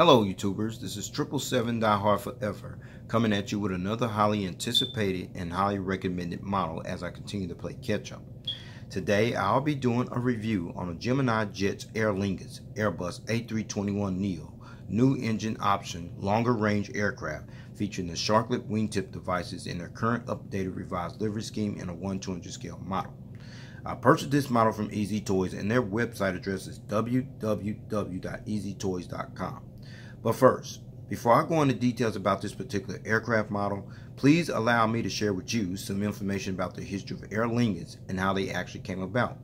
Hello, YouTubers. This is Triple Seven Die Hard Forever coming at you with another highly anticipated and highly recommended model as I continue to play catch up. Today, I'll be doing a review on a Gemini Jets Aer Lingus Airbus A321neo new engine option longer range aircraft featuring the Sharklet wingtip devices in their current updated revised livery scheme in a 1 200 scale model. I purchased this model from Easy Toys and their website address is www.eztoys.com. But first, before I go into details about this particular aircraft model, please allow me to share with you some information about the history of Aer Lingus and how they actually came about.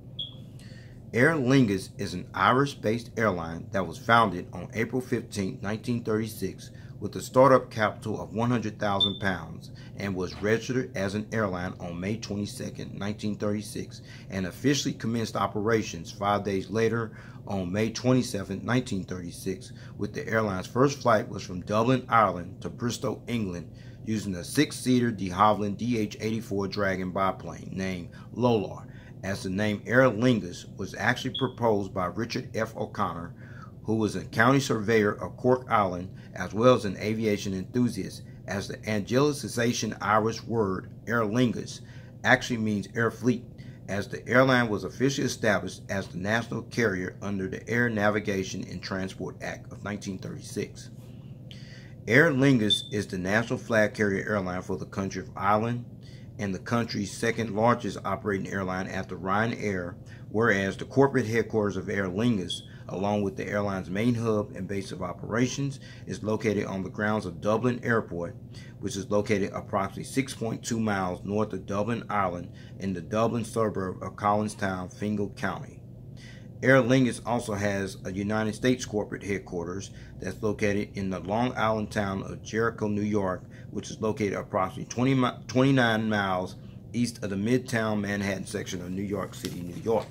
Aer Lingus is an Irish-based airline that was founded on April 15, 1936 with a startup capital of 100,000 pounds and was registered as an airline on May 22, 1936 and officially commenced operations five days later on May 27, 1936 with the airline's first flight was from Dublin, Ireland to Bristol, England using a six-seater de Havilland DH-84 Dragon biplane named Lolar as the name Aer Lingus was actually proposed by Richard F. O'Connor who was a county surveyor of Cork Island as well as an aviation enthusiast, as the Anglicization Irish word Aer Lingus actually means air fleet, as the airline was officially established as the national carrier under the Air Navigation and Transport Act of 1936. Aer Lingus is the national flag carrier airline for the country of Ireland and the country's second largest operating airline after Ryanair, whereas the corporate headquarters of Aer Lingus along with the airline's main hub and base of operations, is located on the grounds of Dublin Airport, which is located approximately 6.2 miles north of Dublin, Island in the Dublin suburb of Collinstown, Fingal County. Aer Lingus also has a United States corporate headquarters that's located in the Long Island town of Jericho, New York, which is located approximately 20, 29 miles east of the Midtown Manhattan section of New York City, New York.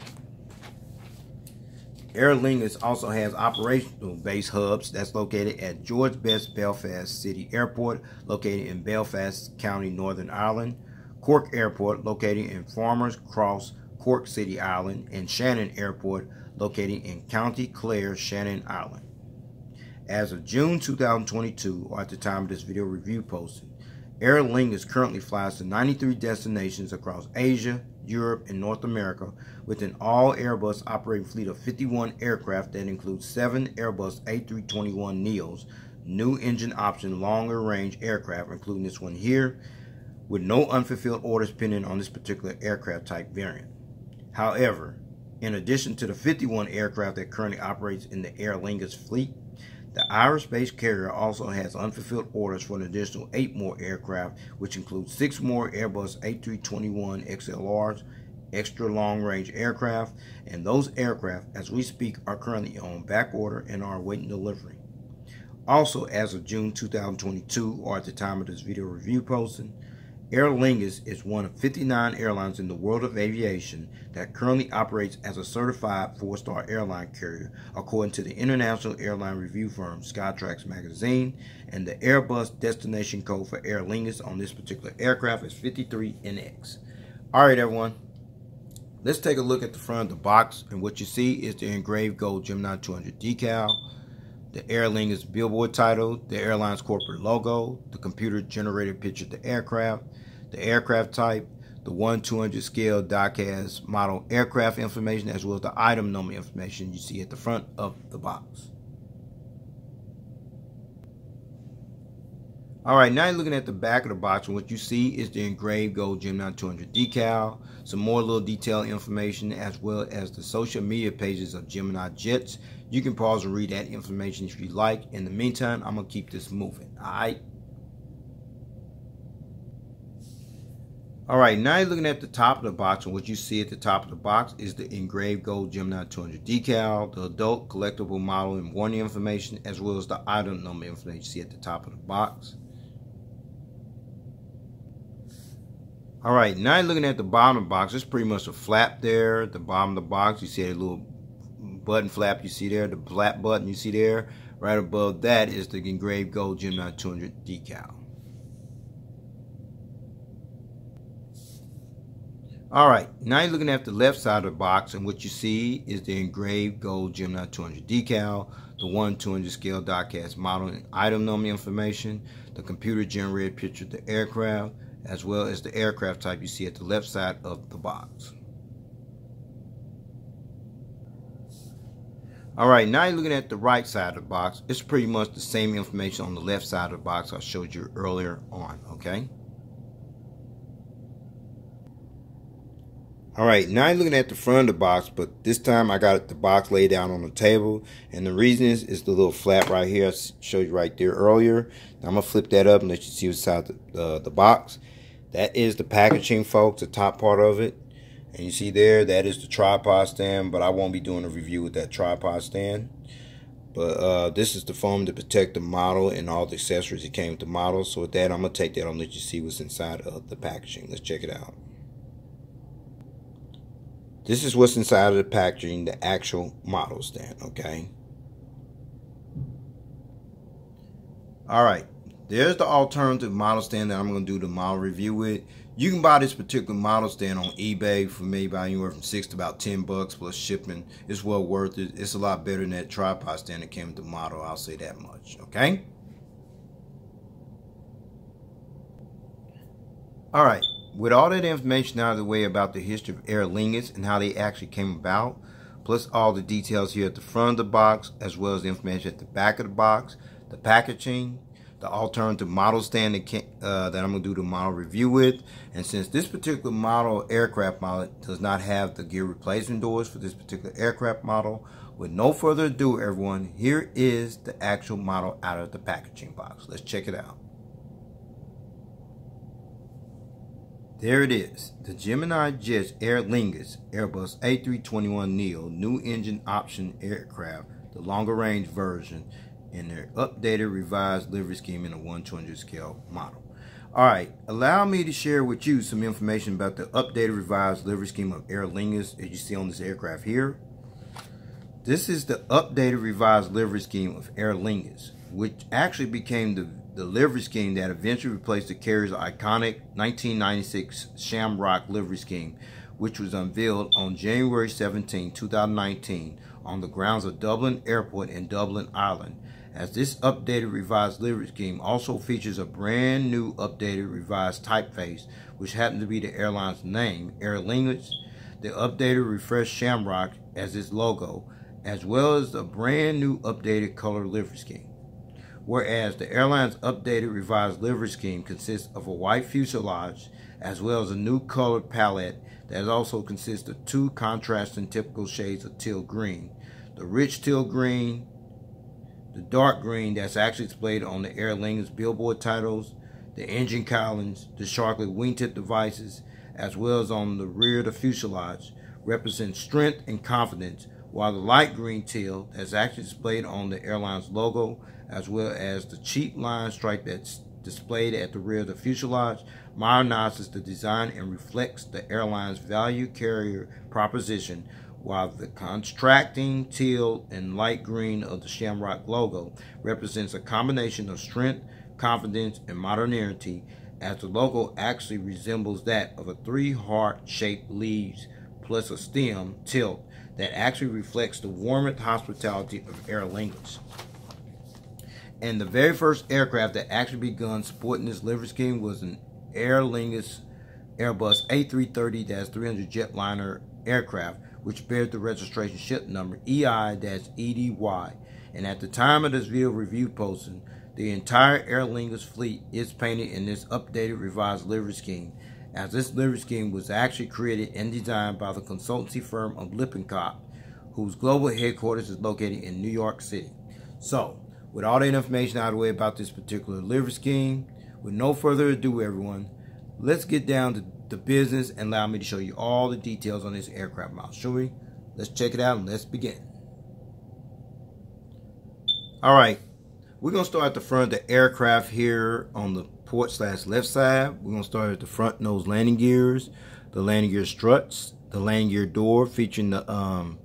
Aer Lingus also has operational base hubs that's located at George Best Belfast City Airport, located in Belfast County, Northern Ireland, Cork Airport, located in Farmers Cross, Cork City, Ireland, and Shannon Airport, located in County Clare, Shannon, Ireland. As of June 2022, or at the time of this video review posting, Aer Lingus currently flies to 93 destinations across Asia, Europe, and North America with an all Airbus operating fleet of 51 aircraft that includes 7 Airbus A321neos, new engine option longer range aircraft, including this one here, with no unfulfilled orders pending on this particular aircraft type variant. However, in addition to the 51 aircraft that currently operates in the Aer Lingus fleet, the Irish-based carrier also has unfulfilled orders for an additional eight more aircraft, which includes six more Airbus A321 XLRs, extra long-range aircraft, and those aircraft, as we speak, are currently on back order and are awaiting delivery. Also, as of June 2022, or at the time of this video review posting, Aer Lingus is one of 59 airlines in the world of aviation that currently operates as a certified four-star airline carrier, according to the international airline review firm Skytrax Magazine, and the Airbus destination code for Aer Lingus on this particular aircraft is 53NX. All right, everyone. Let's take a look at the front of the box, and what you see is the engraved gold Gemini 200 decal, the Aer Lingus billboard title, the airline's corporate logo, the computer-generated picture of the aircraft, the aircraft type, the 1 200 scale diecast model aircraft information, as well as the item number information you see at the front of the box. All right, now you're looking at the back of the box, and what you see is the engraved gold Gemini 200 decal, some more little detailed information, as well as the social media pages of Gemini Jets. You can pause and read that information if you like. In the meantime, I'm going to keep this moving, all right? All right, now you're looking at the top of the box, and what you see at the top of the box is the engraved gold Gemini 200 decal, the adult collectible model and warranty information, as well as the item number information you see at the top of the box. All right, now you're looking at the bottom of the box. It's pretty much a flap there. The bottom of the box, you see a little button flap you see there, the flap button you see there. Right above that is the engraved gold Gemini 200 decal. All right, now you're looking at the left side of the box, and what you see is the engraved gold Gemini 200 decal, the 1 200 scale diecast model and item number information, the computer generated picture of the aircraft, as well as the aircraft type you see at the left side of the box. All right, now you're looking at the right side of the box. It's pretty much the same information on the left side of the box I showed you earlier on, okay? All right, now you're looking at the front of the box, but this time I got the box laid down on the table. And the reason is, is the little flap right here I showed you right there earlier. Now I'm going to flip that up and let you see what's inside the, uh, the box. That is the packaging, folks, the top part of it. And you see there, that is the tripod stand, but I won't be doing a review with that tripod stand. But uh, this is the foam to protect the model and all the accessories that came with the model. So with that, I'm going to take that and let you see what's inside of the packaging. Let's check it out. This is what's inside of the packaging, the actual model stand, okay? All right, there's the alternative model stand that I'm going to do the model review with. You can buy this particular model stand on eBay for maybe anywhere from six to about 10 bucks plus shipping. It's well worth it. It's a lot better than that tripod stand that came with the model. I'll say that much, okay? All right, with all that information out of the way about the history of Aer Lingus and how they actually came about, plus all the details here at the front of the box, as well as the information at the back of the box, the packaging, the alternative model stand that, uh, that I'm going to do the model review with. And since this particular model, aircraft model, does not have the gear replacement doors for this particular aircraft model, with no further ado, everyone, here is the actual model out of the packaging box. Let's check it out. There it is, the Gemini Jets Aer Lingus Airbus A321neo new engine option aircraft, the longer range version in their updated revised livery scheme in a 120 scale model. Alright, allow me to share with you some information about the updated revised livery scheme of Aer Lingus as you see on this aircraft here. This is the updated revised livery scheme of Aer Lingus, which actually became the the livery scheme that eventually replaced the carrier's iconic 1996 Shamrock livery scheme, which was unveiled on January 17, 2019 on the grounds of Dublin Airport in Dublin, Ireland. As this updated revised livery scheme also features a brand new updated revised typeface, which happens to be the airline's name, Aer Lingus, the updated refreshed Shamrock as its logo, as well as a brand new updated color livery scheme whereas the airline's updated revised livery scheme consists of a white fuselage as well as a new color palette that also consists of two contrasting typical shades of teal green. The rich teal green, the dark green that's actually displayed on the Aer Lingus billboard titles, the engine cowlings, the Sharklet wingtip devices, as well as on the rear of the fuselage, represent strength and confidence, while the light green teal that's actually displayed on the airline's logo as well as the cheat line stripe that's displayed at the rear of the fuselage modernizes the design and reflects the airline's value carrier proposition, while the contracting teal and light green of the Shamrock logo represents a combination of strength, confidence, and modernity, as the logo actually resembles that of a three heart-shaped leaves plus a stem tilt that actually reflects the warmth hospitality of Aer Lingus. And the very first aircraft that actually begun sporting this livery scheme was an Aer Lingus Airbus A330-300 jetliner aircraft, which bears the registration ship number EI-EDY. And at the time of this video review posting, the entire Aer Lingus fleet is painted in this updated revised livery scheme, as this livery scheme was actually created and designed by the consultancy firm of Lippincott, whose global headquarters is located in New York City. So, with all that information out of the way about this particular liver scheme, with no further ado, everyone, let's get down to the business and allow me to show you all the details on this aircraft model. Shall we? Let's check it out and let's begin. All right, we're gonna start at the front of the aircraft here on the port slash left side. We're gonna start at the front nose landing gears, the landing gear struts, the landing gear door featuring the um,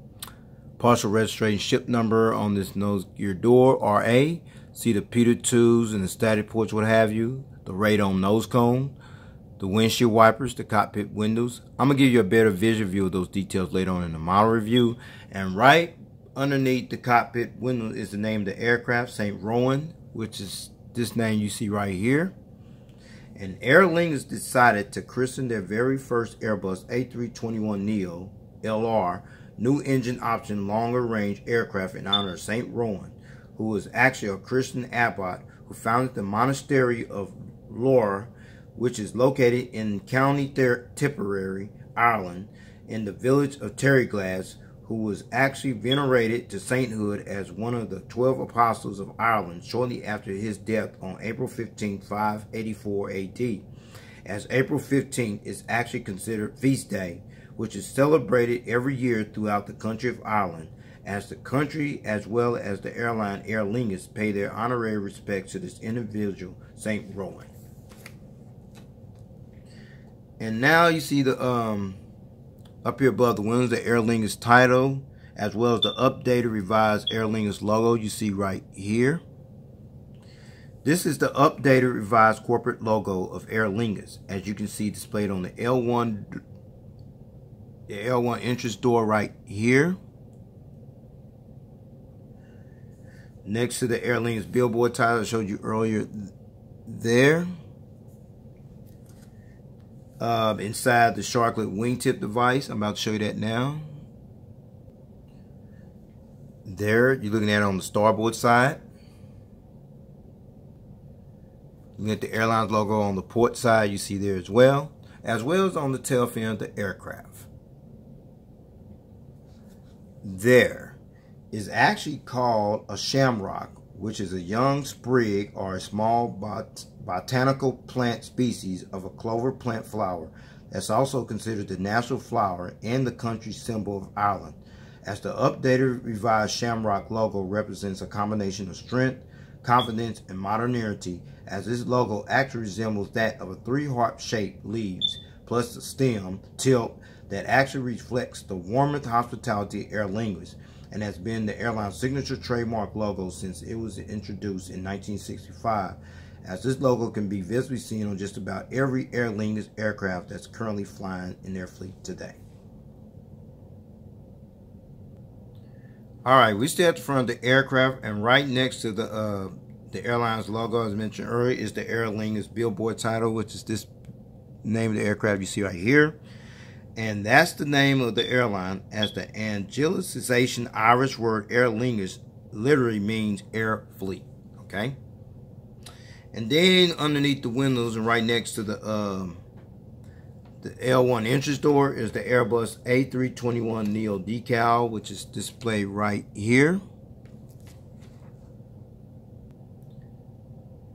partial registration ship number on this nose gear door, RA. See the pitot tubes and the static ports, what have you. The radome nose cone. the windshield wipers, the cockpit windows. I'm going to give you a better visual view of those details later on in the model review. And right underneath the cockpit window is the name of the aircraft, St. Rowan, which is this name you see right here. And Aer Lingus decided to christen their very first Airbus A321neo LR new engine option longer range aircraft in honor of St. Rowan, who was actually a Christian abbot who founded the monastery of Lorrha, which is located in County Tipperary, Ireland, in the village of Terryglass, who was actually venerated to sainthood as one of the 12 apostles of Ireland shortly after his death on April 15, 584 AD. As April 15 is actually considered feast day, which is celebrated every year throughout the country of Ireland, as the country as well as the airline Aer Lingus pay their honorary respects to this individual, St. Rowan. And now you see the um up here above the windows, the Aer Lingus title, as well as the updated revised Aer Lingus logo you see right here. This is the updated revised corporate logo of Aer Lingus, as you can see displayed on the L1 the L1 entrance door right here. Next to the Airlines billboard title I showed you earlier there. Um, inside the Sharklet wingtip device. I'm about to show you that now. There, you're looking at it on the starboard side. You get the airline's logo on the port side, you see there as well, as well as on the tail fin of the aircraft. There is actually called a shamrock, which is a young sprig or a small bot botanical plant species of a clover plant flower that's also considered the national flower and the country symbol of Ireland, as the updated revised shamrock logo represents a combination of strength, confidence, and modernity, as this logo actually resembles that of a three-heart-shaped leaves, plus the stem tilt that actually reflects the warmth hospitality Aer Lingus, and has been the airline's signature trademark logo since it was introduced in 1965 as this logo can be visibly seen on just about every Aer Lingus aircraft that's currently flying in their fleet today. All right, we stay at the front of the aircraft, and right next to the uh, the airline's logo, as mentioned earlier, is the Aer Lingus billboard title, which is this name of the aircraft you see right here. And that's the name of the airline, as the Anglicization Irish word Aer Lingus literally means air fleet. Okay. And then underneath the windows and right next to the um, the L1 entrance door is the Airbus A321neo decal, which is displayed right here.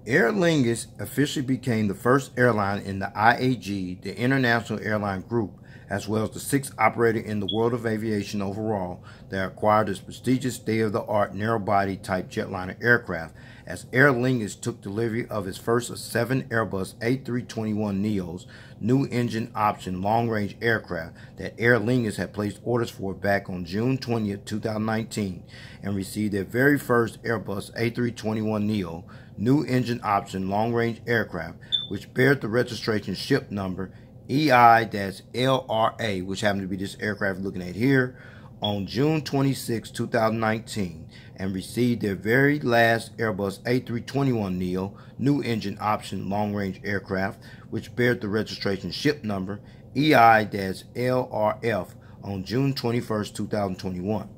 Aer Lingus officially became the first airline in the IAG, the International Airline Group, as well as the sixth operator in the world of aviation overall that acquired this prestigious state-of-the-art narrow-body type jetliner aircraft as Aer Lingus took delivery of its first of seven Airbus A321neos, new engine option long-range aircraft that Aer Lingus had placed orders for back on June 20, 2019, and received their very first Airbus A321neo, new engine option long-range aircraft, which bears the registration ship number EI-LRA, which happened to be this aircraft looking at here, on June 26, 2019, and received their very last Airbus A321neo new engine option long-range aircraft, which bears the registration ship number EI-LRF on June 21, 2021.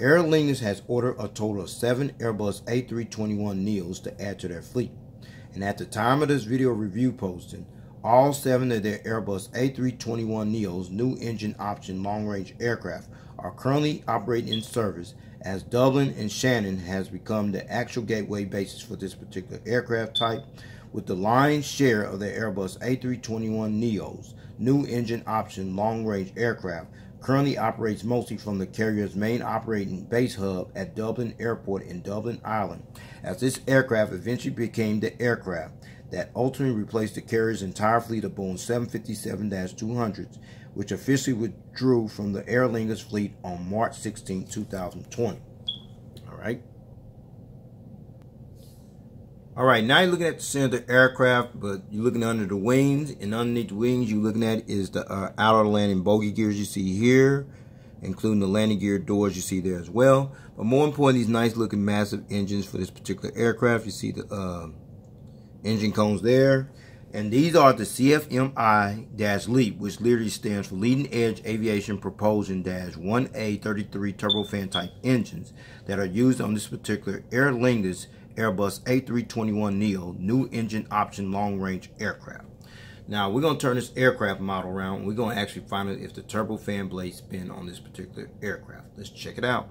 Aer Lingus has ordered a total of seven Airbus A321neos to add to their fleet. And at the time of this video review posting, all seven of their Airbus A321neos new engine option long-range aircraft are currently operating in service as Dublin and Shannon has become the actual gateway basis for this particular aircraft type with the lion's share of the Airbus A321neos new engine option long-range aircraft currently operates mostly from the carrier's main operating base hub at Dublin Airport in Dublin, Ireland, as this aircraft eventually became the aircraft that ultimately replaced the carrier's entire fleet of Boeing 757-200s, which officially withdrew from the Aer Lingus fleet on March 16, 2020. All right. All right, now you're looking at the center aircraft, but you're looking under the wings, and underneath the wings you're looking at is the uh, outer landing bogey gears you see here, including the landing gear doors you see there as well. But more important, these nice looking massive engines for this particular aircraft. You see the uh, engine cones there. And these are the CFMI-LEAP, which literally stands for Leading Edge Aviation Propulsion-1A33 turbofan type engines that are used on this particular Aer Lingus Airbus A321neo new engine option long range aircraft. Now we're going to turn this aircraft model around. We're going to actually find out if the turbofan blades spin on this particular aircraft. Let's check it out.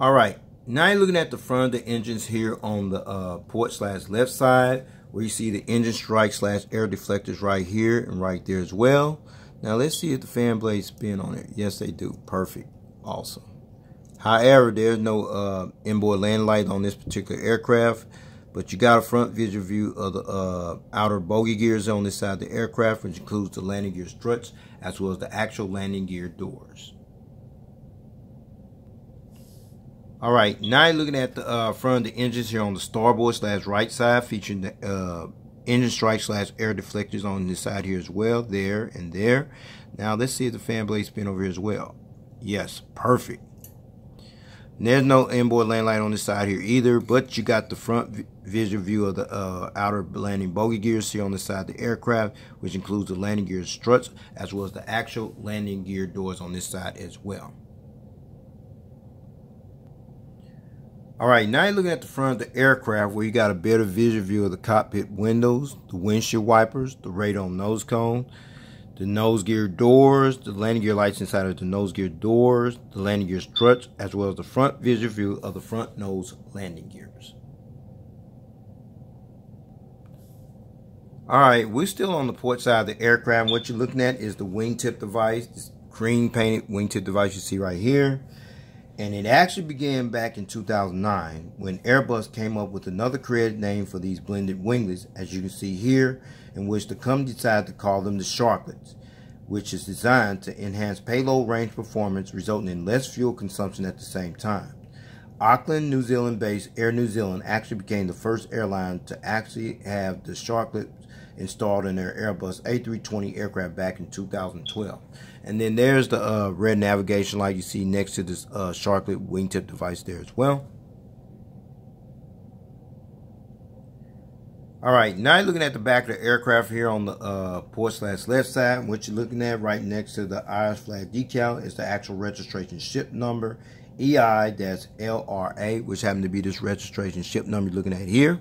All right, now you're looking at the front of the engines here on the uh, port slash left side where you see the engine strike slash air deflectors right here and right there as well. Now let's see if the fan blades spin on it. Yes, they do. Perfect. Awesome. However, there's no uh, inboard landing light on this particular aircraft, but you got a front visual view of the uh, outer bogey gears on this side of the aircraft, which includes the landing gear struts as well as the actual landing gear doors. All right, now you're looking at the uh, front of the engines here on the starboard slash right side, featuring the uh, engine strike slash air deflectors on this side here as well, there and there. Now let's see if the fan blades spin over here as well. Yes, perfect. There's no inboard landing light on this side here either, but you got the front visual view of the uh, outer landing bogey gears here on the side of the aircraft, which includes the landing gear struts as well as the actual landing gear doors on this side as well. All right, now you're looking at the front of the aircraft where you got a better visual view of the cockpit windows, the windshield wipers, the radome nose cone, the nose gear doors, the landing gear lights inside of the nose gear doors, the landing gear struts, as well as the front visual view of the front nose landing gears. All right, we're still on the port side of the aircraft. What you're looking at is the wingtip device, this green painted wingtip device you see right here. And it actually began back in 2009 when Airbus came up with another creative name for these blended winglets, as you can see here, in which the company decided to call them the Sharklets, which is designed to enhance payload range performance, resulting in less fuel consumption at the same time. Auckland, New Zealand based Air New Zealand actually became the first airline to actually have the Sharklet installed in their Airbus A320 aircraft back in 2012. And then there's the uh, red navigation light you see next to this uh, Sharklet wingtip device there as well. All right, now you're looking at the back of the aircraft here on the uh, port slash left side. What you're looking at right next to the Irish flag decal is the actual registration ship number, EI-LRA, which happens to be this registration ship number you're looking at here.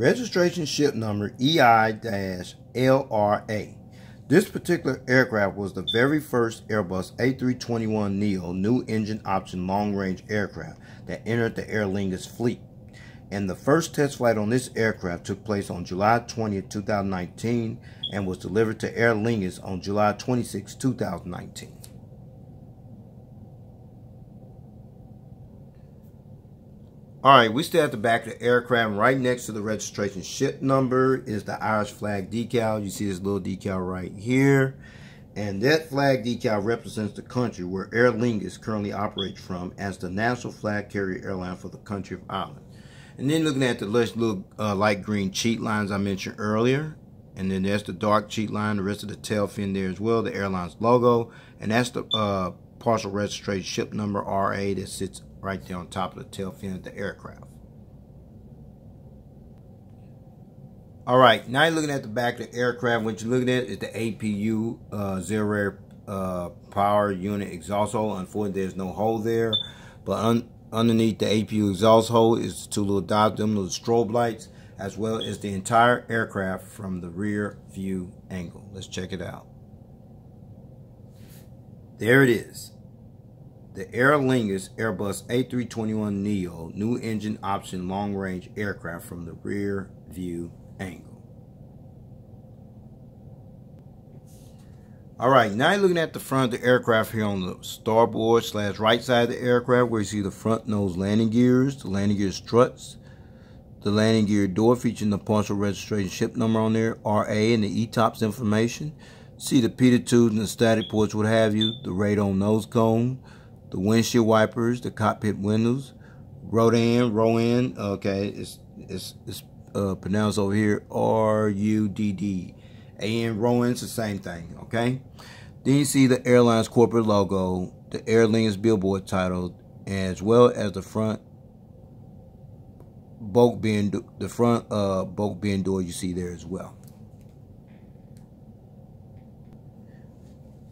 Registration ship number EI-LRA. This particular aircraft was the very first Airbus A321neo new engine option long-range aircraft that entered the Aer Lingus fleet. And the first test flight on this aircraft took place on July 20, 2019 and was delivered to Aer Lingus on July 26, 2019. All right, we stay at the back of the aircraft. Right next to the registration ship number is the Irish flag decal. You see this little decal right here. And that flag decal represents the country where Aer Lingus currently operates from as the national flag carrier airline for the country of Ireland. And then looking at the little uh, light green cheat lines I mentioned earlier. And then there's the dark cheat line, the rest of the tail fin there as well, the airline's logo. And that's the uh, partial registration ship number RA that sits right there on top of the tail fin of the aircraft. All right, now you're looking at the back of the aircraft. What you're looking at is the APU uh, zero air uh, power unit exhaust hole. Unfortunately, there's no hole there, but un underneath the APU exhaust hole is two little dots, them little strobe lights, as well as the entire aircraft from the rear view angle. Let's check it out. There it is the Aer Lingus Airbus A321neo new engine option long-range aircraft from the rear view angle. All right, now you're looking at the front of the aircraft here on the starboard slash right side of the aircraft where you see the front nose landing gears, the landing gear struts, the landing gear door featuring the partial registration ship number on there, RA, and the ETOPS information. See the pitot tubes and the static ports, what have you, the radome nose cone, the windshield wipers, the cockpit windows, Rodan, Rowan, okay, it's, it's, it's uh, pronounced over here R-U-D-D. A-N, Rowan's the same thing, okay? Then you see the airline's corporate logo, the airline's billboard title, as well as the front bulk bin, the front uh, bulk bin door you see there as well.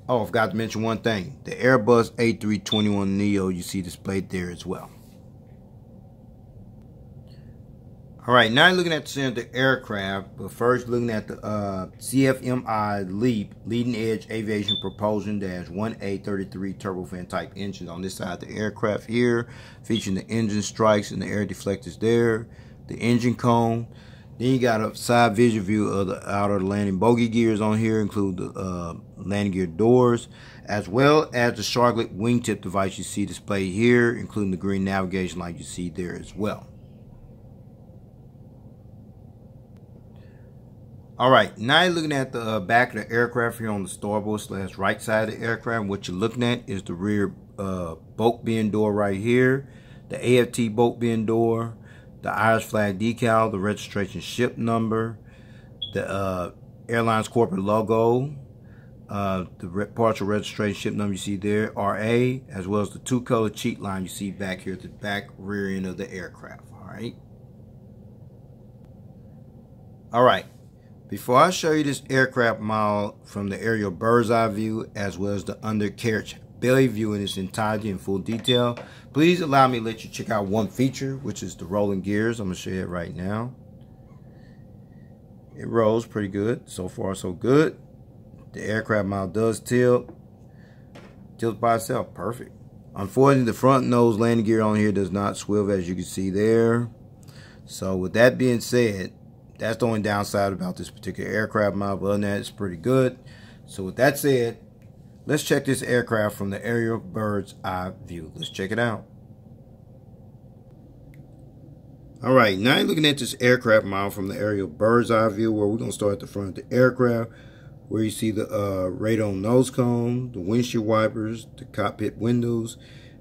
Oh, I forgot to mention one thing. The Airbus A321neo you see displayed there as well. All right, now looking at the center aircraft, but first looking at the uh, CFMI LEAP, Leading Edge Aviation Propulsion Dash 1A33 turbofan type engine on this side of the aircraft here, featuring the engine strikes and the air deflectors there, the engine cone. Then you got a side vision view of the outer landing bogey gears on here, include the uh, gear doors, as well as the Sharklet wingtip device you see displayed here, including the green navigation light you see there as well. All right, now you're looking at the uh, back of the aircraft here on the starboard slash right side of the aircraft. What you're looking at is the rear uh, bulk bin door right here, the AFT bulk bin door, the Irish flag decal, the registration ship number, the uh, airline's corporate logo, uh, the partial registration ship number you see there, RA, as well as the two color cheat line you see back here at the back rear end of the aircraft. All right. All right. Before I show you this aircraft model from the aerial bird's eye view as well as the undercarriage belly view in its entirety in full detail, please allow me to let you check out one feature, which is the rolling gears. I'm going to show you it right now. It rolls pretty good. So far, so good. The aircraft model does tilt. Tilt by itself. Perfect. Unfortunately, the front nose landing gear on here does not swivel, as you can see there. So with that being said, that's the only downside about this particular aircraft model. Other than that, it's pretty good. So with that said, let's check this aircraft from the aerial bird's eye view. Let's check it out. All right, now you're looking at this aircraft model from the aerial bird's eye view where we're going to start at the front of the aircraft where you see the uh, radome nose cone, the windshield wipers, the cockpit windows,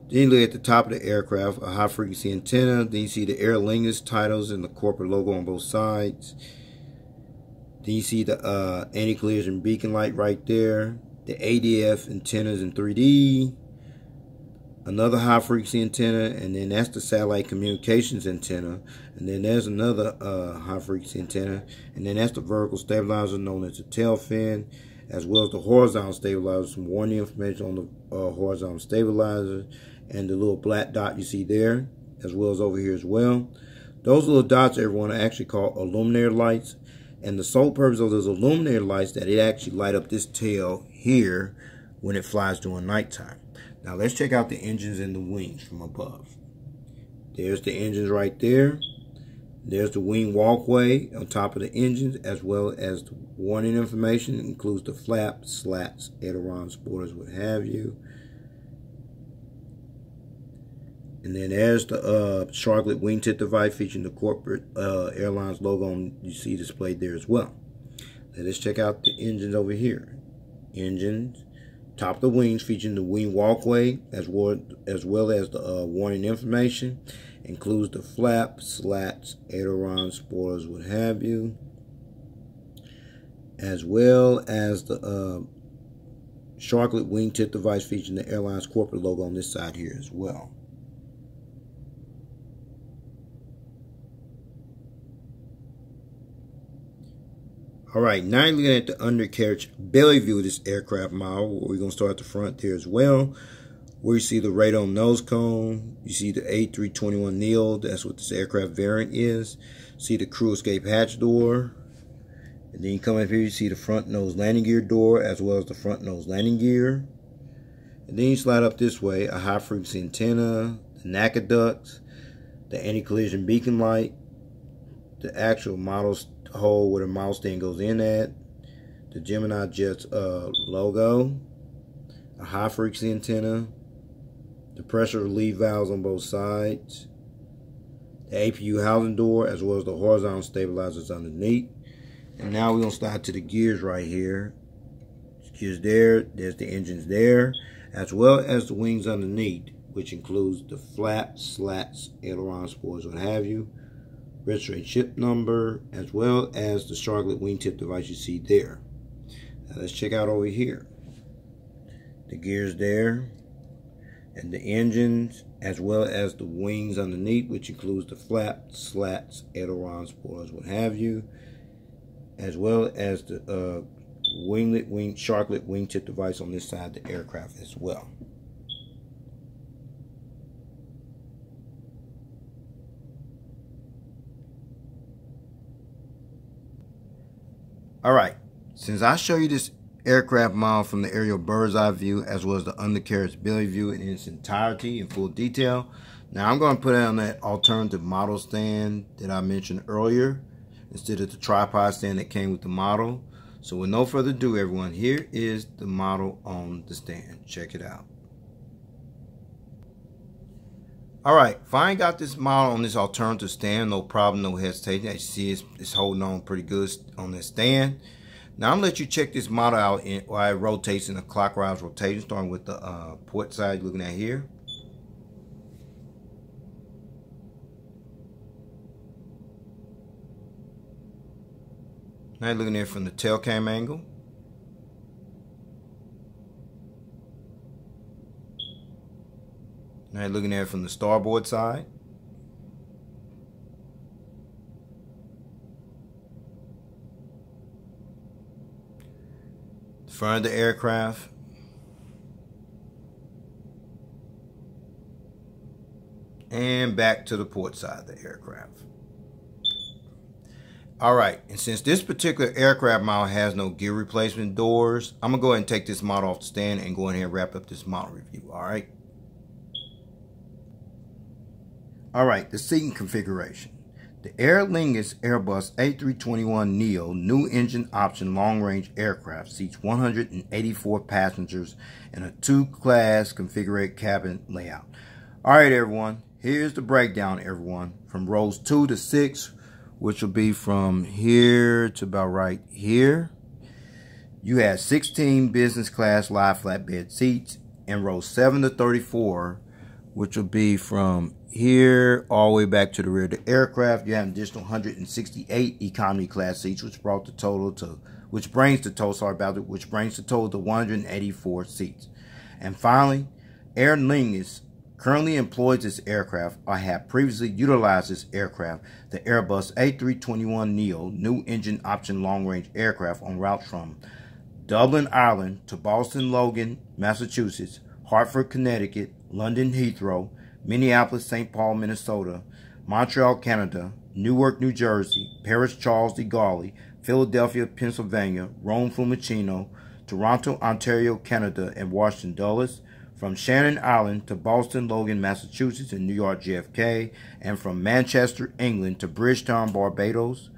then you look at the top of the aircraft, a high frequency antenna. Then you see the Aer Lingus titles and the corporate logo on both sides. Then you see the uh, anti-collision beacon light right there. The ADF antennas in 3D. Another high frequency antenna, and then that's the satellite communications antenna. And then there's another uh, high frequency antenna, and then that's the vertical stabilizer known as the tail fin, as well as the horizontal stabilizer. Some warning information on the uh, horizontal stabilizer and the little black dot you see there, as well as over here as well. Those little dots, everyone, are actually called illuminator lights. And the sole purpose of those illuminator lights that it actually light up this tail here when it flies during nighttime. Now let's check out the engines and the wings from above. There's the engines right there. There's the wing walkway on top of the engines as well as the warning information. It includes the flaps, slats, ailerons, spoilers, what have you. And then there's the uh, Sharklet wingtip device featuring the corporate uh, airlines logo you see displayed there as well. Now let's check out the engines over here. Engines, top of the wings featuring the wing walkway as well as, well as the uh, warning information. Includes the flap, slats, ailerons spoilers, what have you. As well as the uh, Sharklet wingtip device featuring the airline's corporate logo on this side here as well. All right, now you're looking at the undercarriage belly view of this aircraft model. We're going to start at the front there as well. Where you see the radome nose cone. You see the A321neo. That's what this aircraft variant is. See the crew escape hatch door. And then you come up here, you see the front nose landing gear door as well as the front nose landing gear. And then you slide up this way, a high frequency antenna, the NACA ducts, the anti-collision beacon light, the actual models hole where the mouse thing goes in at, the Gemini Jets uh, logo, a high frequency antenna, the pressure relief valves on both sides, the APU housing door, as well as the horizontal stabilizers underneath. And now we're going to slide to the gears right here. Gears there. There's the engines there, as well as the wings underneath, which includes the flaps, slats, aileron spoilers, what have you. Registration ship number, as well as the Sharklet wingtip device you see there. Now let's check out over here. The gears there, and the engines, as well as the wings underneath, which includes the flaps, slats, aileron spoilers, what have you, as well as the uh, winglet wing sharklet wingtip device on this side of the aircraft as well. All right, since I show you this aircraft model from the aerial bird's eye view as well as the undercarriage belly view in its entirety in full detail, now I'm going to put it on that alternative model stand that I mentioned earlier instead of the tripod stand that came with the model. So with no further ado, everyone, here is the model on the stand. Check it out. All right, finally got this model on this alternative stand. No problem, no hesitation. As you see, it's, it's holding on pretty good on this stand. Now I'm gonna let you check this model out in, while it rotates in a clockwise rotation, starting with the uh, port side looking at here. Now you're looking at it from the tail cam angle. Now looking at it from the starboard side. front of the aircraft. And back to the port side of the aircraft. All right, and since this particular aircraft model has no gear replacement doors, I'm gonna go ahead and take this model off the stand and go ahead and wrap up this model review, all right? All right, the seating configuration. The Aer Lingus Airbus A321neo new engine option long-range aircraft seats 184 passengers in a two-class configured cabin layout. All right, everyone, here's the breakdown, everyone, from rows 2 to 6 which will be from here to about right here. You have 16 business class live flatbed seats in rows 7 to 34, which will be from here all the way back to the rear of the aircraft. You have an additional 168 economy class seats, which brought the total to, which brings the total, sorry about it, which brings the total to 184 seats. And finally, Aer Lingus currently employs this aircraft or have previously utilized this aircraft, the Airbus A321neo new engine option long-range aircraft on routes from Dublin, Ireland to Boston Logan, Massachusetts, Hartford, Connecticut, London Heathrow, Minneapolis, St. Paul, Minnesota, Montreal, Canada, Newark, New Jersey, Paris, Charles de Gaulle, Philadelphia, Pennsylvania, Rome, Fiumicino, Toronto, Ontario, Canada, and Washington Dulles, from Shannon Island to Boston, Logan, Massachusetts, and New York, JFK, and from Manchester, England to Bridgetown, Barbados,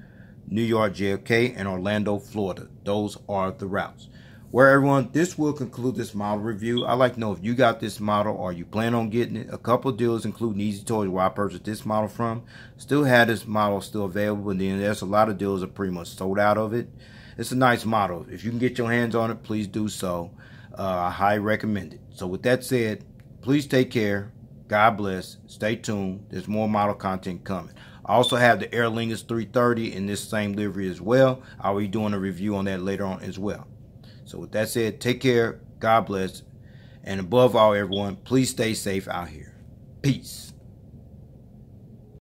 New York, JFK, and Orlando, Florida. Those are the routes. Where everyone, this will conclude this model review. I'd like to know if you got this model or you plan on getting it. A couple deals, including Easy Toys, where I purchased this model from. Still had this model still available, and then there's a lot of deals that pretty much sold out of it. It's a nice model. If you can get your hands on it, please do so. Uh, I highly recommend it. So with that said, please take care. God bless. Stay tuned. There's more model content coming. I also have the Aer Lingus 330 in this same livery as well. I'll be doing a review on that later on as well. So with that said, take care. God bless. And above all, everyone, please stay safe out here. Peace.